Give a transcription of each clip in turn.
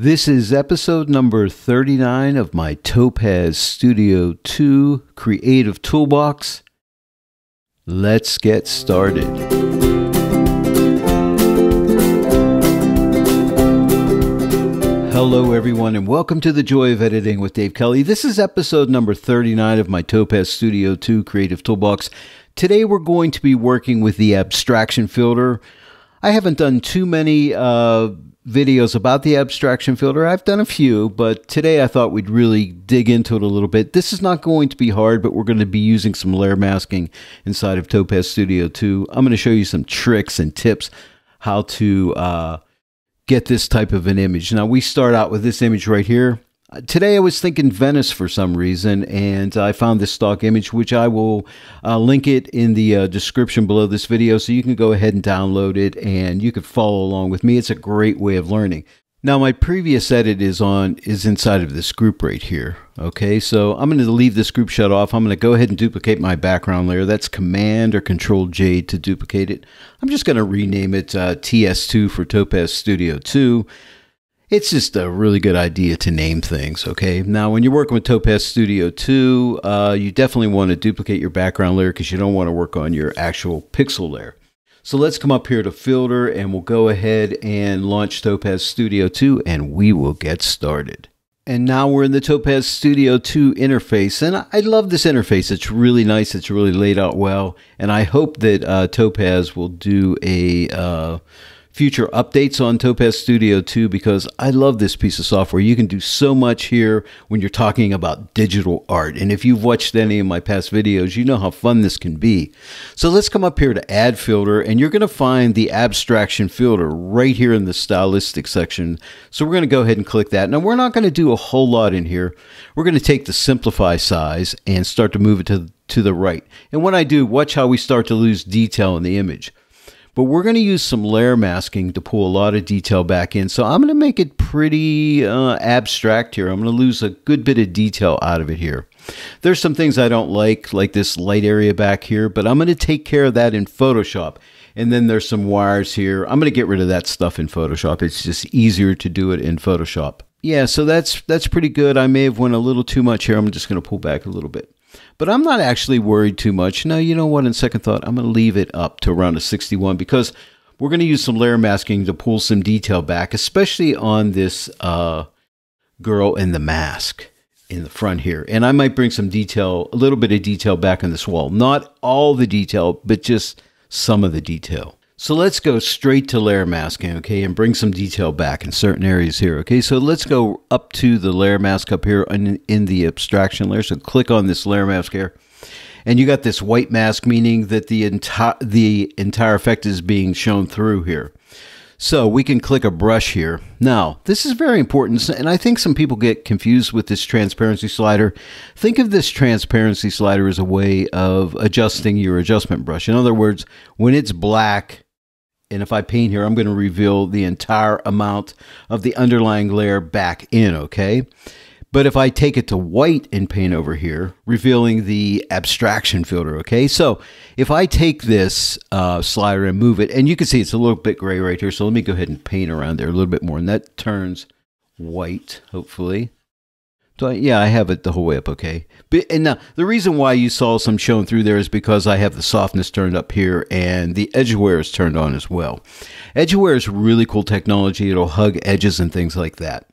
This is episode number 39 of my Topaz Studio 2 Creative Toolbox. Let's get started. Hello, everyone, and welcome to the Joy of Editing with Dave Kelly. This is episode number 39 of my Topaz Studio 2 Creative Toolbox. Today, we're going to be working with the abstraction filter. I haven't done too many uh, videos about the abstraction filter. I've done a few, but today I thought we'd really dig into it a little bit. This is not going to be hard, but we're going to be using some layer masking inside of Topaz Studio 2. I'm going to show you some tricks and tips how to uh, get this type of an image. Now, we start out with this image right here. Today I was thinking Venice for some reason, and I found this stock image, which I will uh, link it in the uh, description below this video, so you can go ahead and download it, and you can follow along with me. It's a great way of learning. Now, my previous edit is on is inside of this group right here. Okay, so I'm going to leave this group shut off. I'm going to go ahead and duplicate my background layer. That's Command or Control J to duplicate it. I'm just going to rename it uh, TS2 for Topaz Studio 2 it's just a really good idea to name things, okay? Now, when you're working with Topaz Studio 2, uh, you definitely want to duplicate your background layer because you don't want to work on your actual pixel layer. So let's come up here to Filter and we'll go ahead and launch Topaz Studio 2 and we will get started. And now we're in the Topaz Studio 2 interface. And I love this interface. It's really nice. It's really laid out well. And I hope that uh, Topaz will do a... Uh, future updates on Topaz Studio 2 because I love this piece of software. You can do so much here when you're talking about digital art. And if you've watched any of my past videos, you know how fun this can be. So let's come up here to Add Filter, and you're going to find the Abstraction filter right here in the Stylistic section. So we're going to go ahead and click that. Now, we're not going to do a whole lot in here. We're going to take the Simplify size and start to move it to, to the right. And when I do, watch how we start to lose detail in the image. But we're going to use some layer masking to pull a lot of detail back in. So I'm going to make it pretty uh, abstract here. I'm going to lose a good bit of detail out of it here. There's some things I don't like, like this light area back here, but I'm going to take care of that in Photoshop. And then there's some wires here. I'm going to get rid of that stuff in Photoshop. It's just easier to do it in Photoshop. Yeah, so that's that's pretty good. I may have went a little too much here. I'm just going to pull back a little bit. But I'm not actually worried too much. Now, you know what? In second thought, I'm going to leave it up to around a 61 because we're going to use some layer masking to pull some detail back, especially on this uh, girl in the mask in the front here. And I might bring some detail, a little bit of detail back on this wall. Not all the detail, but just some of the detail. So let's go straight to layer masking, okay, and bring some detail back in certain areas here, okay? So let's go up to the layer mask up here in, in the abstraction layer. So click on this layer mask here. And you got this white mask, meaning that the entire the entire effect is being shown through here. So we can click a brush here. Now, this is very important, and I think some people get confused with this transparency slider. Think of this transparency slider as a way of adjusting your adjustment brush. In other words, when it's black, and if I paint here, I'm going to reveal the entire amount of the underlying layer back in, okay? But if I take it to white and paint over here, revealing the abstraction filter, okay? So if I take this uh, slider and move it, and you can see it's a little bit gray right here, so let me go ahead and paint around there a little bit more, and that turns white, hopefully. So yeah, I have it the whole way up okay. But, and now the reason why you saw some showing through there is because I have the softness turned up here and the edge aware is turned on as well. Edge aware is really cool technology. It'll hug edges and things like that.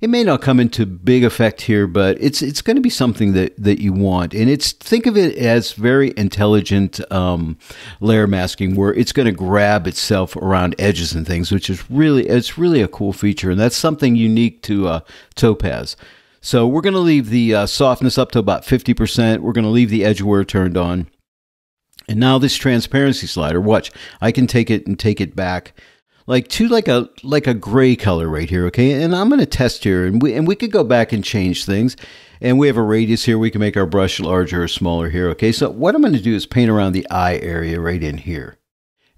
It may not come into big effect here, but it's it's going to be something that, that you want, and it's think of it as very intelligent um, layer masking, where it's going to grab itself around edges and things, which is really it's really a cool feature, and that's something unique to uh, Topaz. So we're going to leave the uh, softness up to about 50%. We're going to leave the edge aware turned on. And now this transparency slider, watch, I can take it and take it back like to like a like a gray color right here, okay? And I'm going to test here and we and we could go back and change things. And we have a radius here. We can make our brush larger or smaller here, okay? So what I'm going to do is paint around the eye area right in here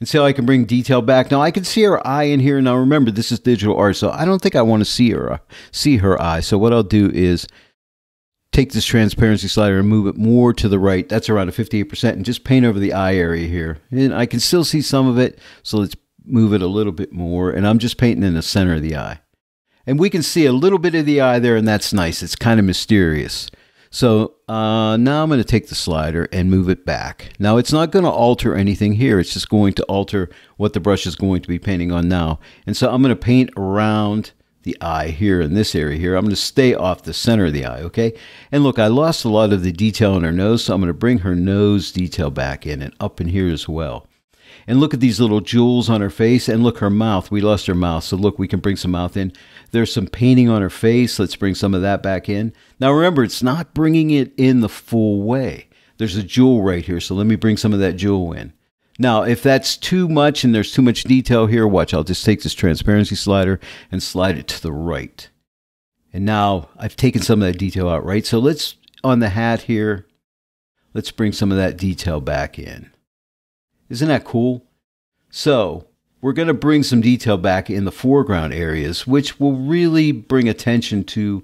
and see how oh, I can bring detail back. Now I can see her eye in here. Now remember, this is digital art, so I don't think I want to see her uh, see her eye. So what I'll do is take this transparency slider and move it more to the right. That's around a 58% and just paint over the eye area here. And I can still see some of it, so let's move it a little bit more. And I'm just painting in the center of the eye. And we can see a little bit of the eye there, and that's nice. It's kind of mysterious. So uh, now I'm going to take the slider and move it back. Now it's not going to alter anything here. It's just going to alter what the brush is going to be painting on now. And so I'm going to paint around the eye here in this area here. I'm going to stay off the center of the eye, okay? And look, I lost a lot of the detail in her nose, so I'm going to bring her nose detail back in and up in here as well. And look at these little jewels on her face. And look, her mouth. We lost her mouth. So look, we can bring some mouth in. There's some painting on her face. Let's bring some of that back in. Now remember, it's not bringing it in the full way. There's a jewel right here. So let me bring some of that jewel in. Now, if that's too much and there's too much detail here, watch, I'll just take this transparency slider and slide it to the right. And now I've taken some of that detail out, right? So let's, on the hat here, let's bring some of that detail back in. Isn't that cool? So we're going to bring some detail back in the foreground areas, which will really bring attention to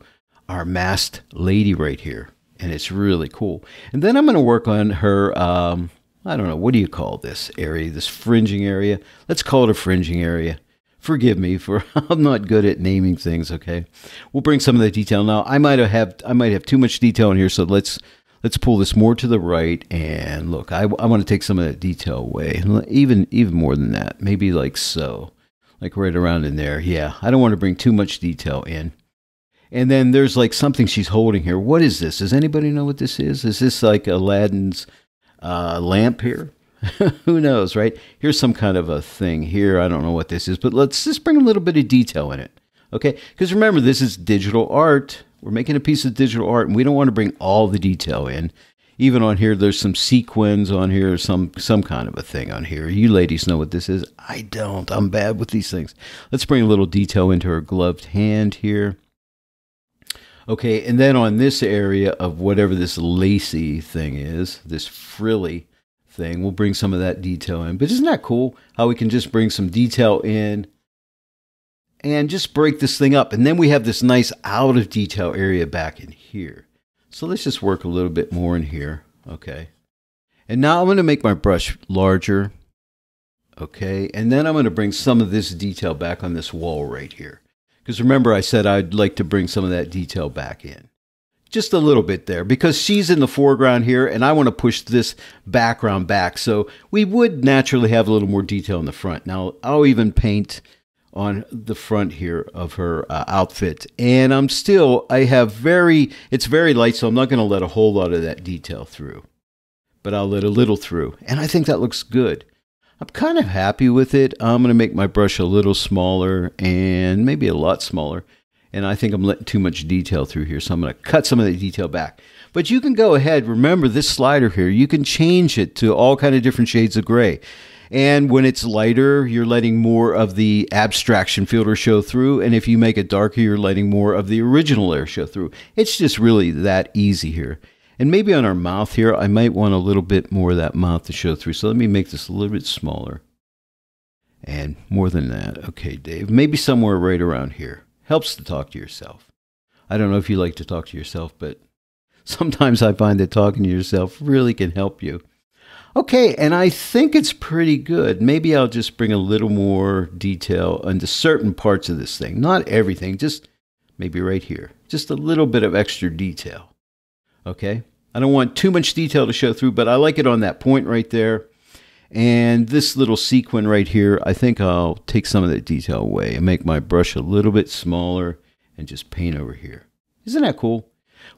our masked lady right here. And it's really cool. And then I'm going to work on her, um, I don't know, what do you call this area, this fringing area? Let's call it a fringing area. Forgive me for I'm not good at naming things, okay? We'll bring some of the detail now. I might have I might have too much detail in here, so let's Let's pull this more to the right and look, I, I want to take some of that detail away. Even, even more than that, maybe like so, like right around in there. Yeah, I don't want to bring too much detail in. And then there's like something she's holding here. What is this? Does anybody know what this is? Is this like Aladdin's uh, lamp here? Who knows, right? Here's some kind of a thing here. I don't know what this is, but let's just bring a little bit of detail in it. Okay? Because remember, this is digital art. We're making a piece of digital art and we don't want to bring all the detail in. Even on here, there's some sequins on here, some some kind of a thing on here. You ladies know what this is. I don't. I'm bad with these things. Let's bring a little detail into her gloved hand here. Okay, and then on this area of whatever this lacy thing is, this frilly thing, we'll bring some of that detail in. But isn't that cool how we can just bring some detail in and just break this thing up. And then we have this nice out of detail area back in here. So let's just work a little bit more in here. Okay. And now I'm going to make my brush larger. Okay. And then I'm going to bring some of this detail back on this wall right here. Because remember I said I'd like to bring some of that detail back in. Just a little bit there because she's in the foreground here and I want to push this background back. So we would naturally have a little more detail in the front. Now I'll even paint on the front here of her uh, outfit. And I'm still, I have very, it's very light, so I'm not going to let a whole lot of that detail through. But I'll let a little through. And I think that looks good. I'm kind of happy with it. I'm going to make my brush a little smaller and maybe a lot smaller. And I think I'm letting too much detail through here, so I'm going to cut some of the detail back. But you can go ahead. Remember this slider here. You can change it to all kind of different shades of gray. And when it's lighter, you're letting more of the abstraction filter show through. And if you make it darker, you're letting more of the original layer show through. It's just really that easy here. And maybe on our mouth here, I might want a little bit more of that mouth to show through. So let me make this a little bit smaller. And more than that. Okay, Dave, maybe somewhere right around here. Helps to talk to yourself. I don't know if you like to talk to yourself, but sometimes I find that talking to yourself really can help you. Okay, and I think it's pretty good. Maybe I'll just bring a little more detail into certain parts of this thing. Not everything, just maybe right here. Just a little bit of extra detail. Okay? I don't want too much detail to show through, but I like it on that point right there. And this little sequin right here, I think I'll take some of that detail away and make my brush a little bit smaller and just paint over here. Isn't that cool?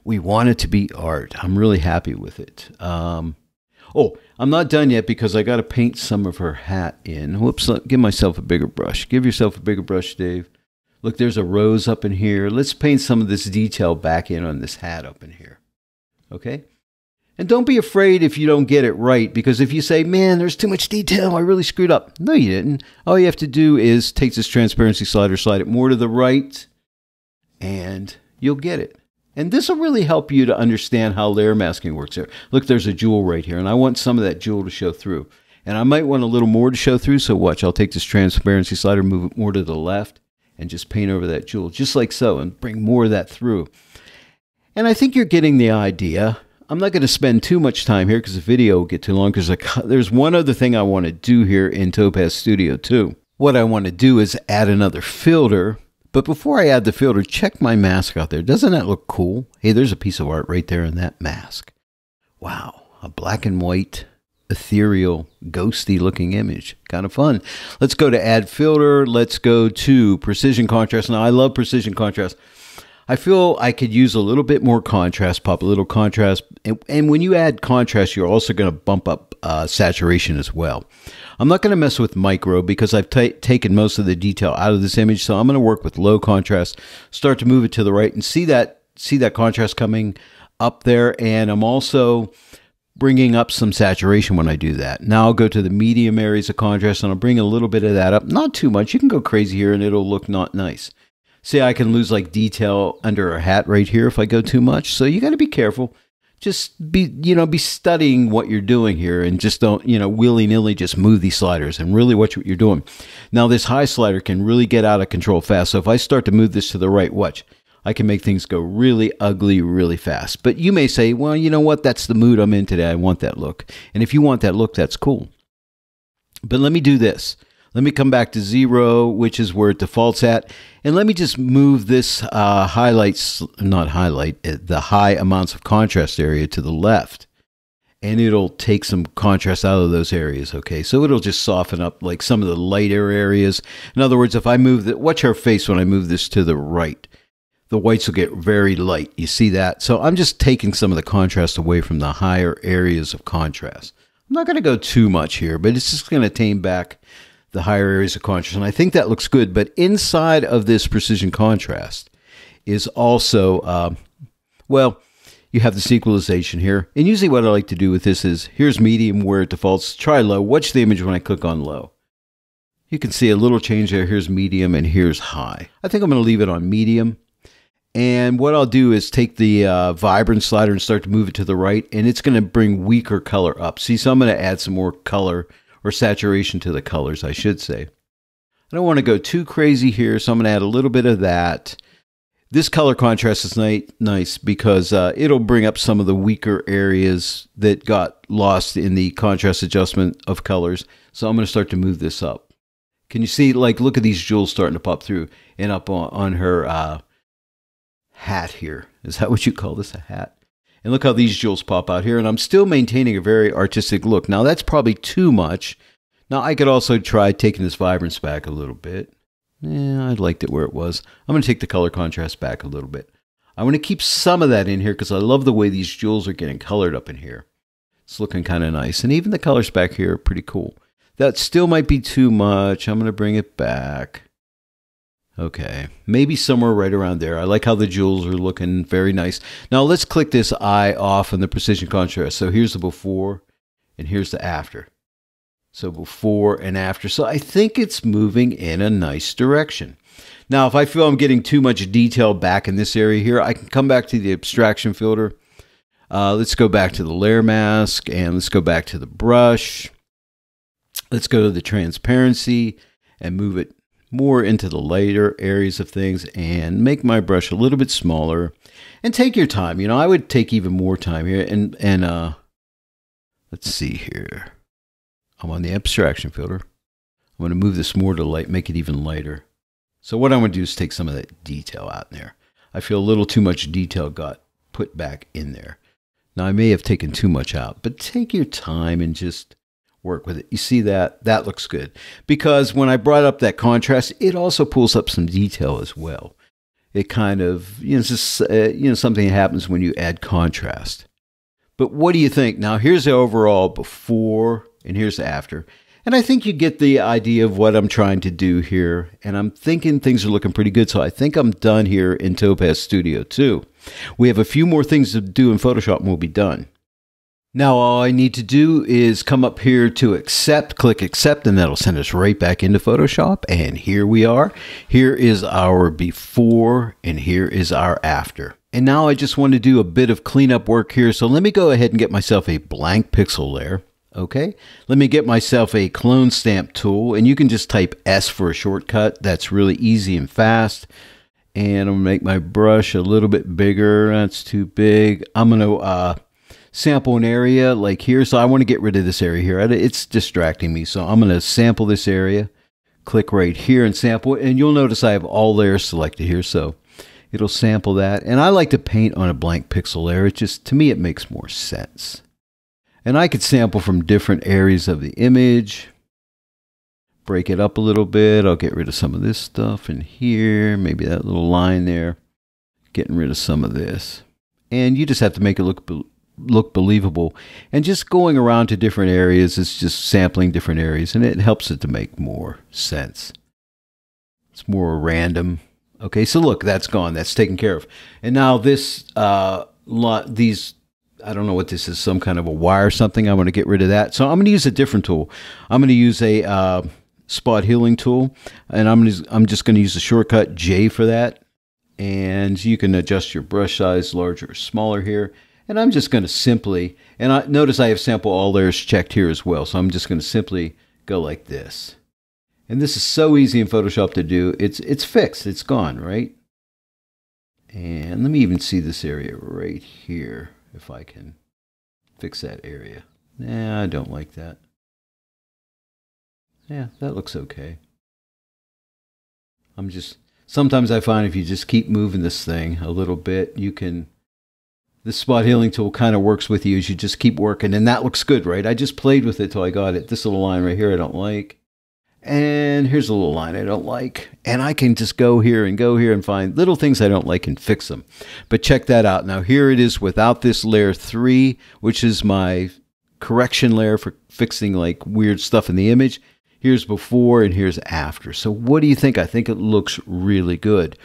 We want it to be art. I'm really happy with it. Um, Oh, I'm not done yet because I got to paint some of her hat in. Whoops, give myself a bigger brush. Give yourself a bigger brush, Dave. Look, there's a rose up in here. Let's paint some of this detail back in on this hat up in here. Okay? And don't be afraid if you don't get it right, because if you say, man, there's too much detail, I really screwed up. No, you didn't. All you have to do is take this transparency slider, slide it more to the right, and you'll get it. And this will really help you to understand how layer masking works here. Look, there's a jewel right here, and I want some of that jewel to show through. And I might want a little more to show through, so watch, I'll take this transparency slider, move it more to the left, and just paint over that jewel, just like so, and bring more of that through. And I think you're getting the idea. I'm not going to spend too much time here because the video will get too long, because there's one other thing I want to do here in Topaz Studio 2. What I want to do is add another filter But before I add the filter, check my mask out there. Doesn't that look cool? Hey, there's a piece of art right there in that mask. Wow, a black and white, ethereal, ghosty looking image. Kind of fun. Let's go to add filter. Let's go to precision contrast. Now, I love precision contrast. I feel I could use a little bit more contrast, pop a little contrast. And, and when you add contrast, you're also going to bump up uh, saturation as well. I'm not going to mess with micro because I've taken most of the detail out of this image. So I'm going to work with low contrast, start to move it to the right and see that, see that contrast coming up there. And I'm also bringing up some saturation when I do that. Now I'll go to the medium areas of contrast and I'll bring a little bit of that up. Not too much. You can go crazy here and it'll look not nice. See, I can lose like detail under a hat right here if I go too much. So you got to be careful. Just be, you know, be studying what you're doing here and just don't, you know, willy nilly just move these sliders and really watch what you're doing. Now, this high slider can really get out of control fast. So if I start to move this to the right, watch, I can make things go really ugly really fast. But you may say, well, you know what? That's the mood I'm in today. I want that look. And if you want that look, that's cool. But let me do this. Let me come back to zero, which is where it defaults at. And let me just move this uh, highlights, not highlight, uh, the high amounts of contrast area to the left. And it'll take some contrast out of those areas, okay? So it'll just soften up like some of the lighter areas. In other words, if I move the, watch our face when I move this to the right. The whites will get very light. You see that? So I'm just taking some of the contrast away from the higher areas of contrast. I'm not going to go too much here, but it's just going to tame back the higher areas of contrast. And I think that looks good. But inside of this precision contrast is also, uh, well, you have the equalization here. And usually what I like to do with this is, here's medium where it defaults. Try low. Watch the image when I click on low. You can see a little change there. Here's medium and here's high. I think I'm going to leave it on medium. And what I'll do is take the uh, vibrant slider and start to move it to the right, and it's going to bring weaker color up. See, so I'm going to add some more color or saturation to the colors, I should say. I don't want to go too crazy here, so I'm going to add a little bit of that. This color contrast is nice, nice because uh, it'll bring up some of the weaker areas that got lost in the contrast adjustment of colors. So I'm going to start to move this up. Can you see, like, look at these jewels starting to pop through and up on, on her uh, hat here. Is that what you call this, a hat? And look how these jewels pop out here. And I'm still maintaining a very artistic look. Now, that's probably too much. Now, I could also try taking this vibrance back a little bit. Yeah, I liked it where it was. I'm going to take the color contrast back a little bit. I want to keep some of that in here because I love the way these jewels are getting colored up in here. It's looking kind of nice. And even the colors back here are pretty cool. That still might be too much. I'm going to bring it back. Okay, maybe somewhere right around there. I like how the jewels are looking very nice. Now let's click this eye off on the precision contrast. So here's the before and here's the after. So before and after. So I think it's moving in a nice direction. Now, if I feel I'm getting too much detail back in this area here, I can come back to the abstraction filter. Uh, let's go back to the layer mask and let's go back to the brush. Let's go to the transparency and move it more into the lighter areas of things and make my brush a little bit smaller and take your time. You know, I would take even more time here and, and, uh, let's see here. I'm on the abstraction filter. I'm going to move this more to light, make it even lighter. So what I'm going to do is take some of that detail out in there. I feel a little too much detail got put back in there. Now I may have taken too much out, but take your time and just work with it. You see that? That looks good. Because when I brought up that contrast, it also pulls up some detail as well. It kind of, you know, it's just, uh, you know, something that happens when you add contrast. But what do you think? Now, here's the overall before and here's the after. And I think you get the idea of what I'm trying to do here. And I'm thinking things are looking pretty good. So I think I'm done here in Topaz Studio 2. We have a few more things to do in Photoshop and we'll be done. Now all I need to do is come up here to accept, click accept, and that'll send us right back into Photoshop. And here we are. Here is our before and here is our after. And now I just want to do a bit of cleanup work here. So let me go ahead and get myself a blank pixel layer. Okay, let me get myself a clone stamp tool and you can just type S for a shortcut. That's really easy and fast. And I'm gonna make my brush a little bit bigger. That's too big. I'm gonna uh, sample an area like here. So I want to get rid of this area here. It's distracting me. So I'm going to sample this area, click right here and sample and you'll notice I have all layers selected here so it'll sample that and I like to paint on a blank pixel layer it just to me it makes more sense and I could sample from different areas of the image break it up a little bit I'll get rid of some of this stuff in here maybe that little line there getting rid of some of this and you just have to make it look look believable. And just going around to different areas is just sampling different areas, and it helps it to make more sense. It's more random. Okay, so look, that's gone. That's taken care of. And now this, uh, lot, these, I don't know what this is, some kind of a wire or something. I'm going to get rid of that. So I'm going to use a different tool. I'm going to use a uh, spot healing tool, and I'm gonna, I'm just going to use the shortcut J for that. And you can adjust your brush size larger or smaller here. And I'm just going to simply, and I notice I have sample all layers checked here as well. So I'm just going to simply go like this. And this is so easy in Photoshop to do. It's, it's fixed. It's gone, right? And let me even see this area right here, if I can fix that area. Nah, I don't like that. Yeah, that looks okay. I'm just, sometimes I find if you just keep moving this thing a little bit, you can this spot healing tool kind of works with you as you just keep working. And that looks good, right? I just played with it till I got it. This little line right here I don't like. And here's a little line I don't like. And I can just go here and go here and find little things I don't like and fix them. But check that out. Now here it is without this layer 3, which is my correction layer for fixing like weird stuff in the image. Here's before and here's after. So what do you think? I think it looks really good.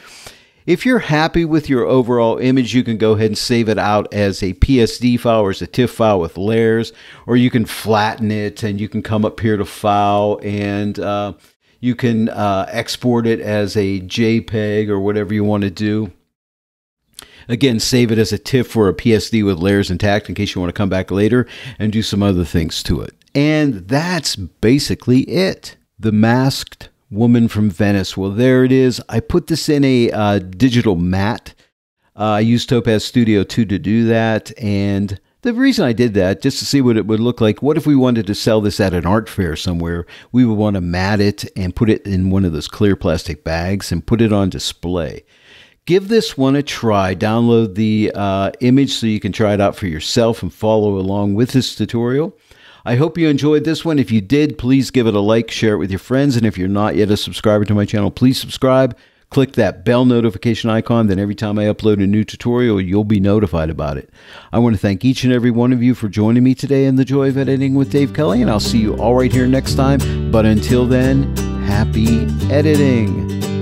If you're happy with your overall image, you can go ahead and save it out as a PSD file or as a TIFF file with layers, or you can flatten it and you can come up here to File and uh, you can uh, export it as a JPEG or whatever you want to do. Again, save it as a TIFF or a PSD with layers intact in case you want to come back later and do some other things to it. And that's basically it. The masked Woman from Venice. Well, there it is. I put this in a uh, digital mat. Uh, I used Topaz Studio 2 to do that. And the reason I did that, just to see what it would look like, what if we wanted to sell this at an art fair somewhere? We would want to mat it and put it in one of those clear plastic bags and put it on display. Give this one a try. Download the uh, image so you can try it out for yourself and follow along with this tutorial. I hope you enjoyed this one. If you did, please give it a like, share it with your friends. And if you're not yet a subscriber to my channel, please subscribe. Click that bell notification icon. Then every time I upload a new tutorial, you'll be notified about it. I want to thank each and every one of you for joining me today in The Joy of Editing with Dave Kelly. And I'll see you all right here next time. But until then, happy editing.